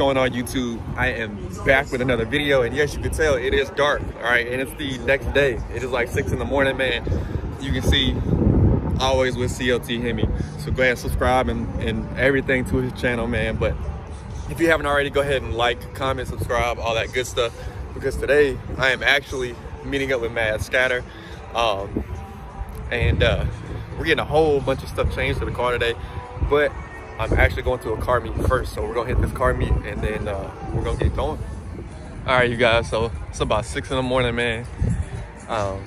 Going on YouTube? I am back with another video and yes, you can tell it is dark, all right? And it's the next day. It is like six in the morning, man. You can see always with CLT Hemi. So go ahead and subscribe and, and everything to his channel, man. But if you haven't already, go ahead and like, comment, subscribe, all that good stuff. Because today I am actually meeting up with Mad Scatter. Um, and uh, we're getting a whole bunch of stuff changed to the car today. But I'm actually going to a car meet first. So we're gonna hit this car meet and then uh, we're gonna get going. All right, you guys, so it's about six in the morning, man. Um,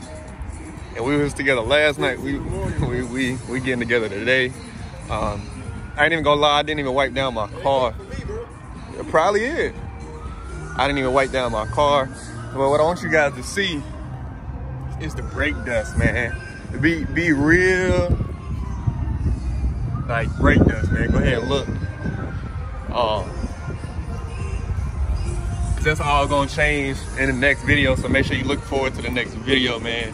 and we was together last night. We we we, we getting together today. Um, I ain't even gonna lie, I didn't even wipe down my car. It probably is. I didn't even wipe down my car. But what I want you guys to see is the brake dust, man. Be be real like dust, man. Go ahead and look. Um, that's all gonna change in the next video. So make sure you look forward to the next video, man.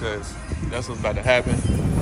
Cause that's what's about to happen.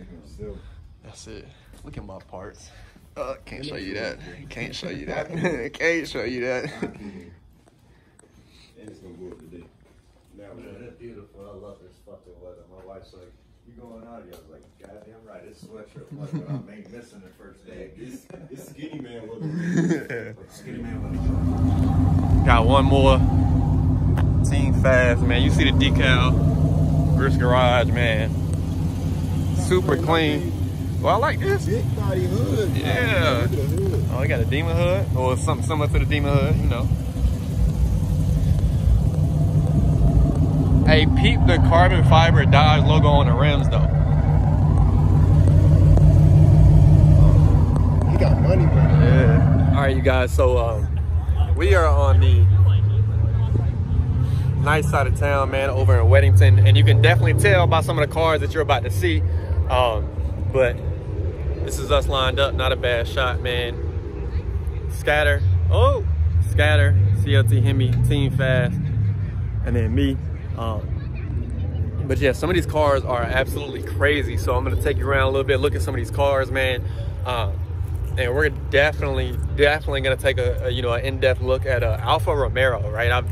Man himself. that's it. Look at my parts. Uh, can't show you that. Can't show you that. can't show you that. And it's gonna go up today. Now, Man, it's beautiful. I love this fucking weather. My wife's like, "You going out?" here?" I was like, "Goddamn right, it's sweatshirt weather. I ain't missing the first day." This, it's skinny man weather. skinny man weather. Got one more. Team Fast, man. You see the decal. First garage, man. Super clean. Well, I like this. Big body hood. Yeah. Look at the hood. Oh, we got a Demon hood, or something similar to the Demon hood, you know. Hey, peep the carbon fiber Dodge logo on the rims, though. He got money, money. Yeah. All right, you guys. So um, we are on the nice side of town, man, over in Weddington, and you can definitely tell by some of the cars that you're about to see. Um, but this is us lined up. Not a bad shot, man. Scatter. Oh, Scatter. CLT Hemi, Team Fast, and then me. Um, but yeah, some of these cars are absolutely crazy. So I'm gonna take you around a little bit, look at some of these cars, man. Um, and we're definitely, definitely gonna take a, a you know an in-depth look at uh, Alfa Romero, right? I've,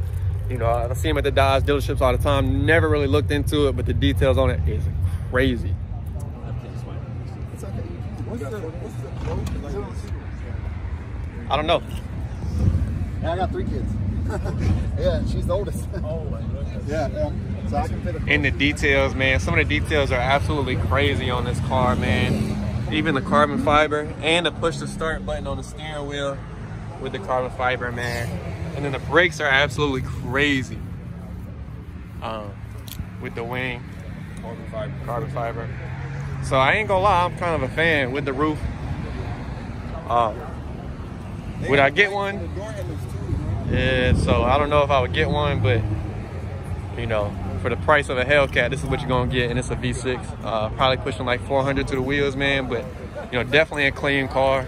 you know, I see them at the Dodge dealerships all the time. Never really looked into it, but the details on it is crazy. It's okay. What's the, what's the quote? I don't know. Yeah, I got three kids. yeah, she's the oldest. Oh yeah, yeah. So I can fit a In the details, man, some of the details are absolutely crazy on this car, man. Even the carbon fiber and the push to start button on the steering wheel with the carbon fiber, man. And then the brakes are absolutely crazy. Um, with the wing, carbon fiber, carbon fiber. So I ain't gonna lie, I'm kind of a fan with the roof. Uh, would I get one? Yeah, so I don't know if I would get one, but you know, for the price of a Hellcat, this is what you're gonna get, and it's a V6. Uh, probably pushing like 400 to the wheels, man. But you know, definitely a clean car.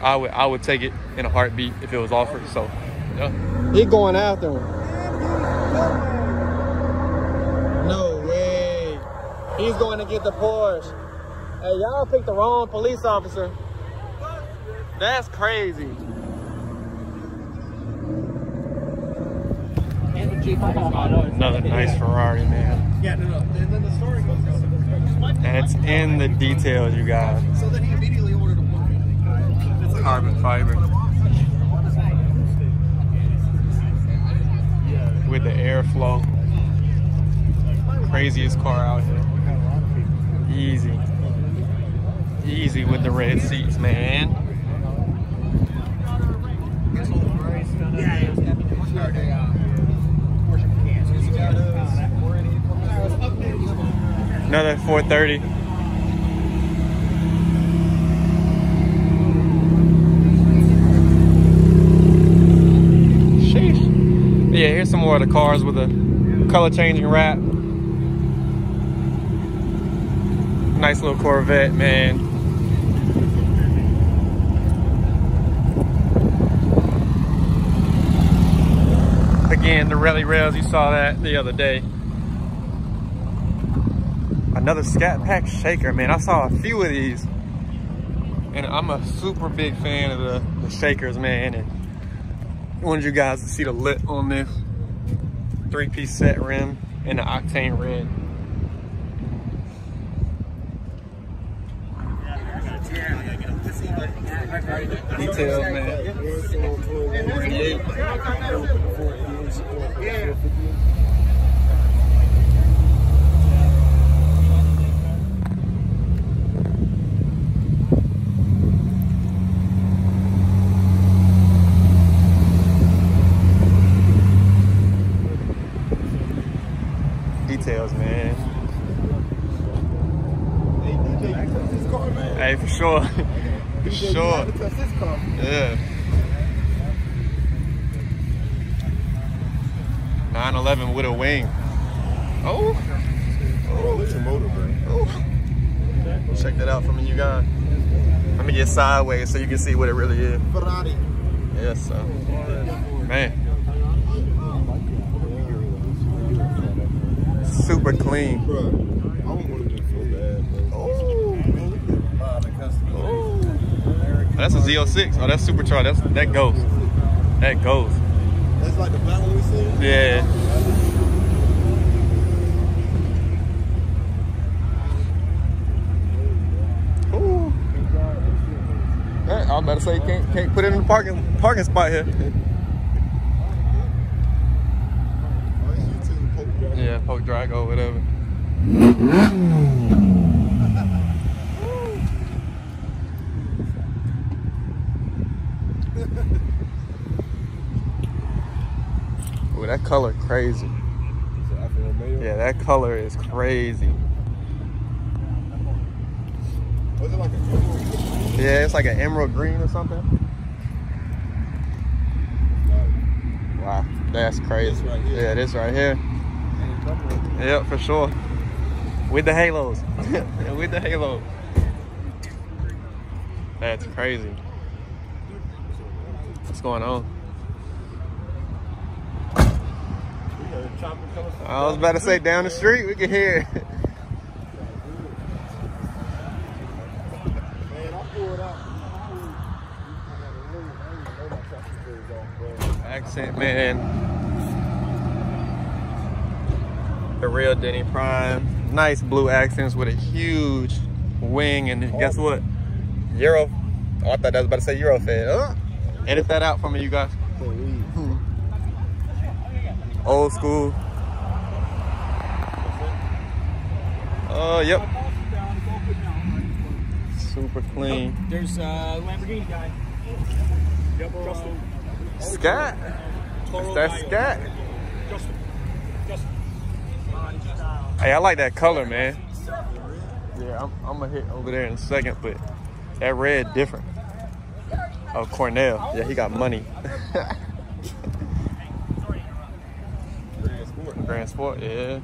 I would I would take it in a heartbeat if it was offered. So, yeah. He going after him. No way. He's going to get the Porsche. Hey, y'all picked the wrong police officer. that's crazy. Another nice Ferrari, man. Yeah, no, no. And then the story goes And it's in the details, you guys. So then he immediately ordered a one. Carbon fiber. With the airflow. Craziest car out here. Easy. Easy with the red seats, man. Another 430. yeah, here's some more of the cars with a color changing wrap. Nice little Corvette, man. Again, the rally rails, you saw that the other day. Another Scat Pack shaker, man. I saw a few of these. And I'm a super big fan of the, the shakers, man. And I wanted you guys to see the lit on this three-piece set rim in the octane red. Details, man. 48. Details, man. Hey, for sure. for sure. Yeah. 911 with a wing. Oh. Oh. oh. Check that out from you guys. Let me get sideways so you can see what it really is. Ferrari. Yes, sir. Man. Super clean. Oh. Oh. oh. That's a Z06. Oh, that's supercharged. That's that goes. That goes. That's like the black one we seen? Yeah. Ooh. Hey, I was about to say can't can't put it in the parking parking spot here. Yeah, poke drag or whatever. Ooh, that color crazy. Yeah, that color is crazy. Was it like a Yeah, it's like an emerald green or something. Wow, that's crazy. This right here. Yeah, this right here. Yep, for sure. With the halos. With the halo. That's crazy. What's going on? I was about to say down the street, we can hear it. Man, I pulled out. Accent man. The real Denny Prime. Nice blue accents with a huge wing. And guess what? Euro. Oh, I thought that was about to say Euro. Uh, edit that out for me, you guys. Old school. Oh, yep. Super clean. There's a Lamborghini guy. Yep, Justin. Scat. That's Guy. Scat. Hey, I like that color, man. Yeah, I'm, I'm gonna hit over there in a second, but that red different. Oh, Cornell. Yeah, he got money. Grand Sport. Yeah.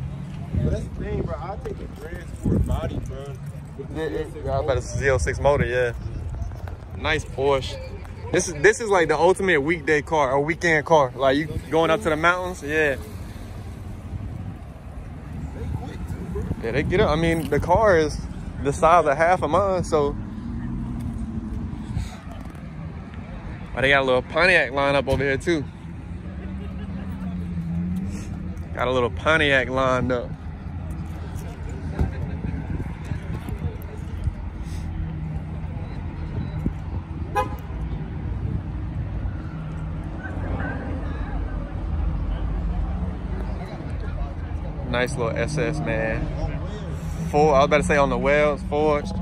But that's the thing, bro. I take the Grand Sport body, bro. Yeah, yeah, Z06 yeah, I bet it's a Z06 motor, yeah. Nice Porsche. This is this is like the ultimate weekday car or weekend car. Like you going up to the mountains, yeah. Yeah, they get up. I mean, the car is the size of half of mine, so. But they got a little Pontiac lineup over here too. Got a little Pontiac lined up. Nice little SS, man. Full, I was about to say on the wells, forged.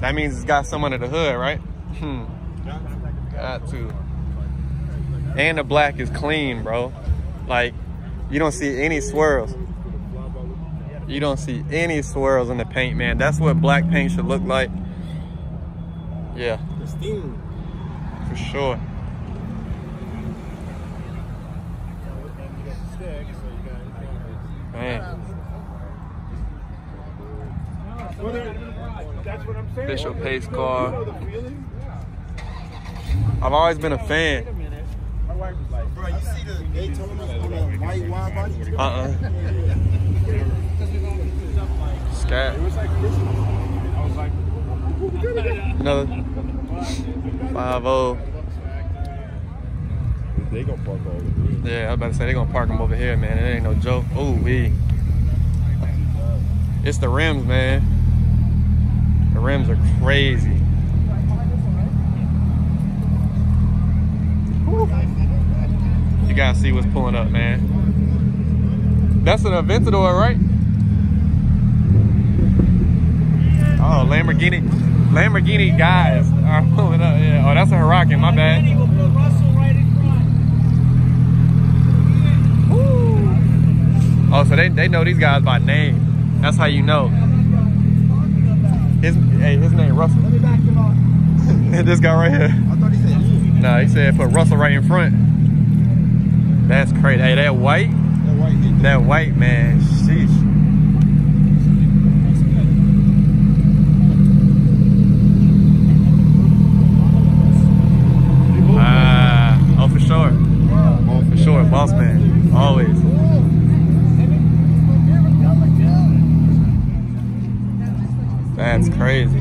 That means it's got some under the hood, right? Hmm. Got to. And the black is clean, bro. Like, you don't see any swirls. You don't see any swirls in the paint, man. That's what black paint should look like. Yeah, for sure. Man, That's what I'm saying. Bishop Pace car. You know the feeling? I've always been a fan. My wife was like, Bro, you see the Daytona on the white wide body? Uh-uh. Scat. it was like Christmas. I was like, Another 5 they gonna park over. Yeah, I was about to say they're gonna park them over here, man. It ain't no joke. Ooh, we. It's the rims, man. Rims are crazy. Whew. You guys see what's pulling up, man. That's an Aventador, right? Oh, Lamborghini. Lamborghini guys are pulling up. Yeah. Oh, that's a Huracan. My bad. Oh, so they, they know these guys by name. That's how you know. His hey, his name Russell. Let me back him up. this guy right here. I thought he said you. Nah, he said put Russell right in front. That's crazy. Hey, that white, That white that white man. Sheesh. Ah, oh for sure. Oh for sure, boss man. Always. That's crazy.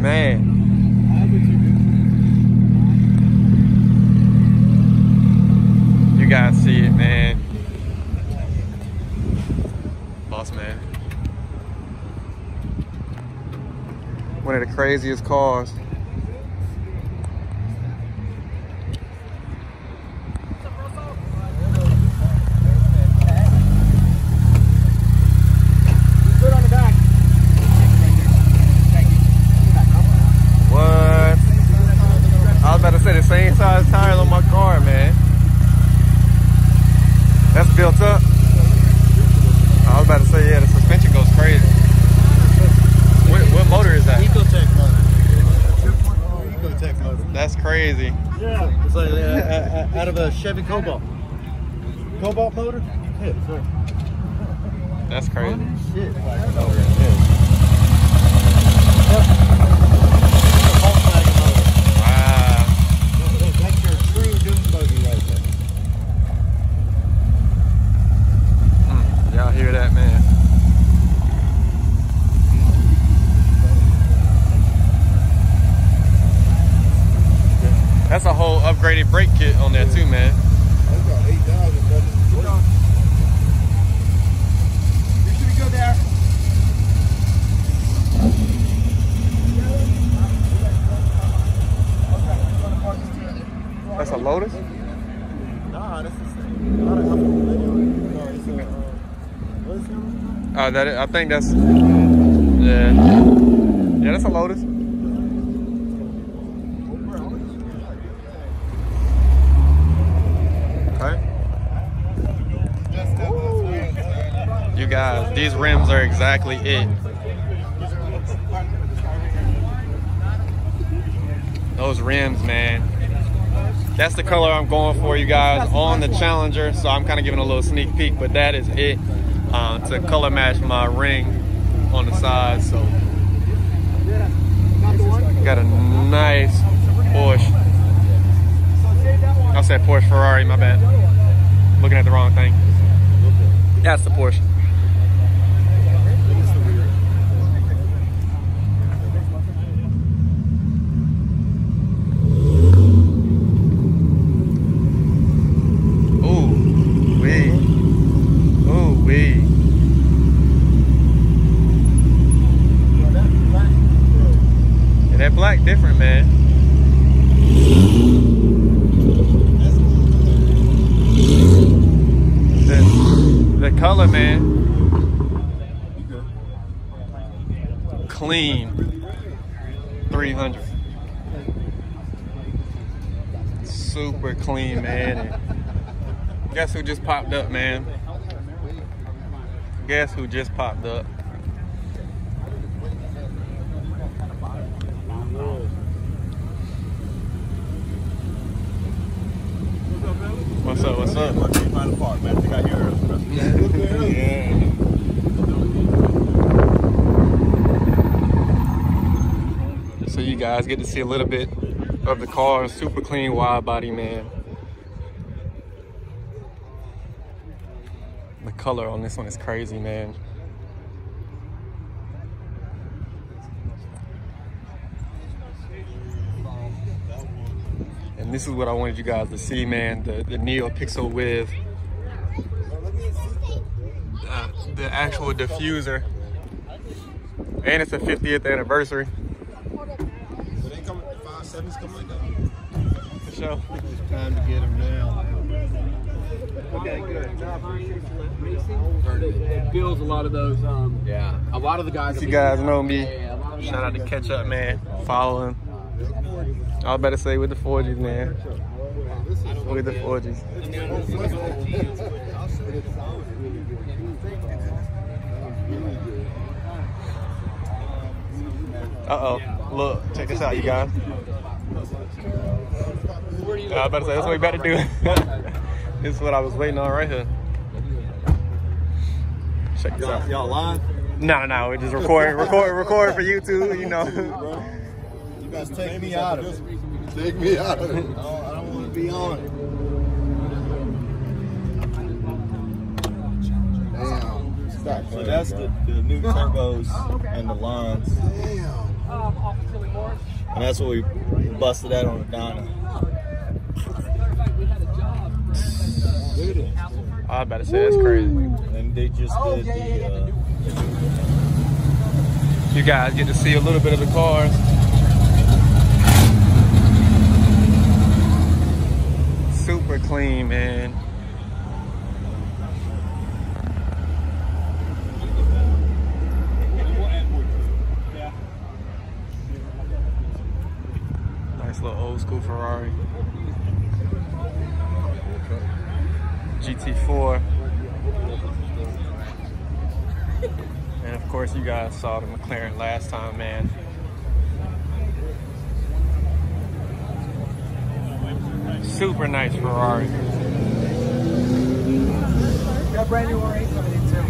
Man. You. You guys see it, man. Boss man. One of the craziest cars. Good on the back. What? I was about to say the same size tires on my car, man. That's built up. I was about to say, yeah, the suspension goes crazy. What, what motor is that? Ecotec motor. Ecotec motor. That's crazy. Yeah. It's like uh, out of a Chevy Cobalt. Cobalt motor? Yeah, sure. That's crazy. Holy Shit. Volkswagen motor. Wow. That's your true dune buggy right there. Mm, Y'all hear that, man? That's a whole upgraded brake kit on there too, man. I got 8,000, brother. You should be good there. That's a Lotus? Nah, this is not a couple No, it's a, uh, what is that I think that's yeah, yeah. That's a Lotus. Okay. You guys, these rims are exactly it. Those rims, man. That's the color I'm going for, you guys, on the Challenger. So I'm kind of giving a little sneak peek, but that is it to color match my ring on the side. So got a nice Porsche. I said Porsche Ferrari, my bad. Looking at the wrong thing. That's the Porsche. Ooh, wee. Ooh, wee. Black different, man. The, the color, man. Clean. 300. Super clean, man. And guess who just popped up, man? Guess who just popped up? What's up? What's up? Lucky Final Park, man. I think I hear her. Yeah. So you guys get to see a little bit of the car. Super clean wide body, man. The color on this one is crazy, man. And this is what I wanted you guys to see, man. The, the Neo Pixel with uh, the actual diffuser. And it's a 50th anniversary. So they come, five sevens come like that. For sure. It's time to get them now. Okay, good. No, I appreciate you letting me see. It builds a lot of those. Um, yeah, a lot of the guys. You guys know me. Shout out to Catch Up, man. Following. I was about to say with the 4Gs, man. With the 4Gs. Uh-oh. Look, check this out, you guys. I was about to say, that's what we better do. this is what I was waiting on right here. Check this out. Y'all? No, no, no. We're just recording, recording, recording for YouTube, you know. You take me out of it. Take me out of it. I don't, I don't want to be on it. Damn. So that's the, the new turbos and the lines. Damn. And that's what we busted out on the Donna. I was about to say, that's crazy. And they just did the, uh, You guys get to see a little bit of the cars. Super clean, man. Nice little old school Ferrari. GT4. And of course, you guys saw the McLaren last time, man. Super nice Ferrari. Got brand new R8 coming in too.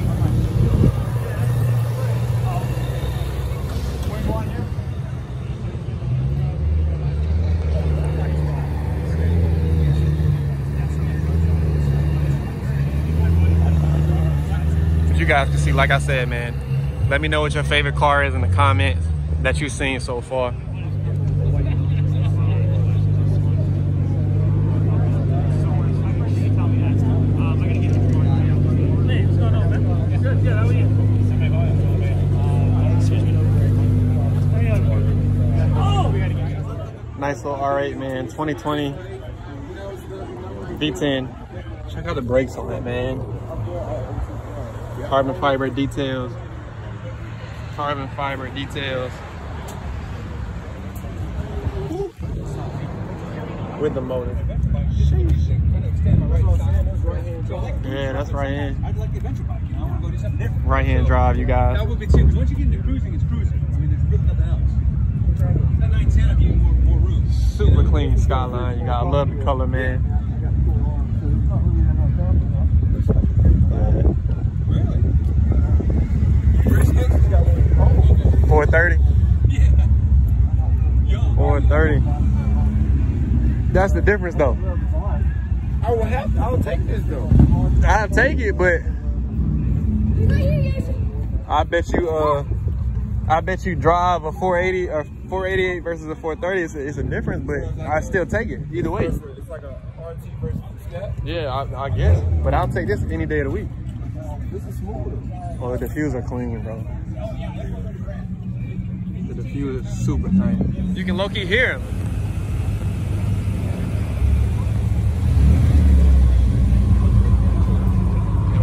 You guys can see, like I said, man, let me know what your favorite car is in the comments that you've seen so far. Little R8, man. 2020 V10. Check out the brakes on that, man. Carbon fiber details. Carbon fiber details. With the motor. Yeah, that's right hand. Right hand drive, you guys. That would be too, once you get into cruising, it's cruising. I mean, there's really nothing else. That 910 of you. Super clean skyline. You got I love the color, man. Really? 430. Yeah. Yo. 430. That's the difference though. I will have. I will take this though. I'll take it, but I bet you uh I bet you drive a 480 or 488 versus a 430 it's a, it's a difference, but I still take it either way. It's like a RT versus step. Yeah, I, I guess. But I'll take this any day of the week. This is smoother. Oh, the diffuser clean, bro. The diffuser is super tight. You can low-key hear him.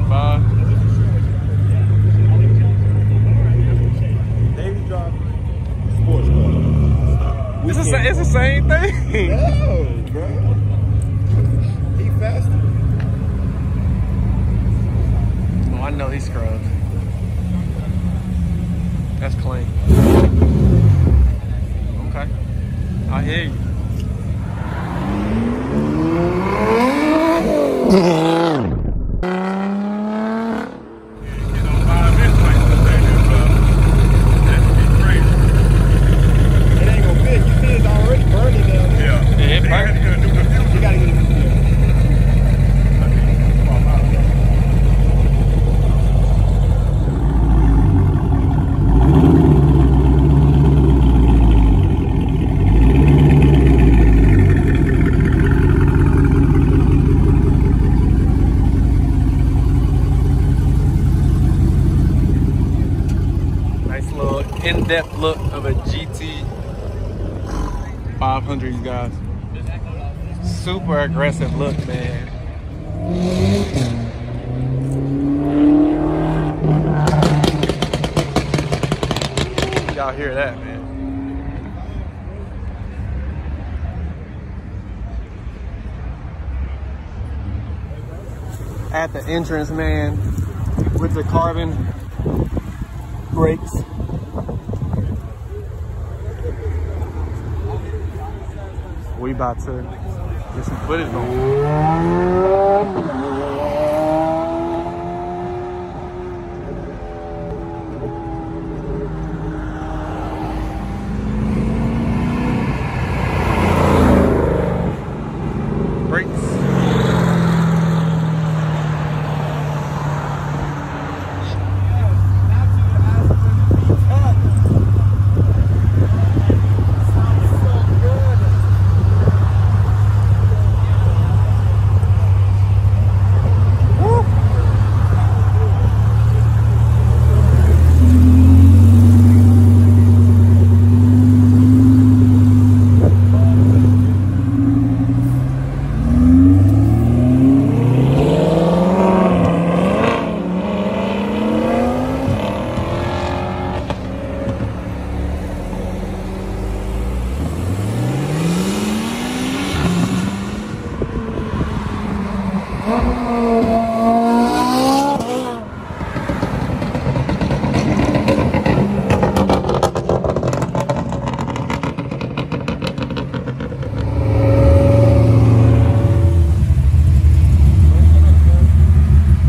Five. it's the same thing. No, bro. He faster. Oh, I know he scrubbed. That's clean. Okay. I hear you. 500, you guys. Super aggressive look, man. Y'all hear that, man? At the entrance, man, with the carbon brakes. About to get some footage on. Brakes.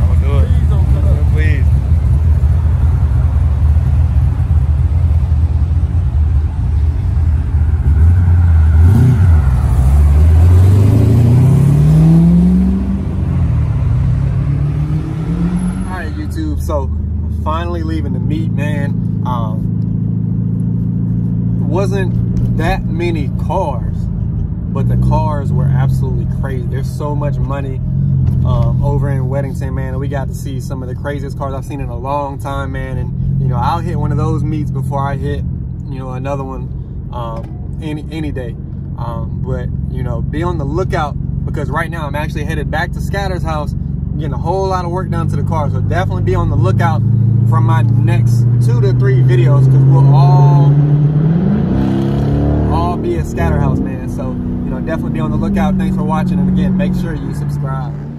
I'll do it. Please. All right, YouTube. So finally leaving the meet, man. Um, wasn't that many cars, but the cars were absolutely crazy. There's so much money um, over in Weddington, man. And we got to see some of the craziest cars I've seen in a long time, man. And you know, I'll hit one of those meets before I hit, you know, another one um, any any day. Um, but you know, be on the lookout because right now I'm actually headed back to Scatter's house, getting a whole lot of work done to the car. So definitely be on the lookout from my next two to three videos because we'll all all be at Scatter House, man. So you know, definitely be on the lookout. Thanks for watching, and again, make sure you subscribe.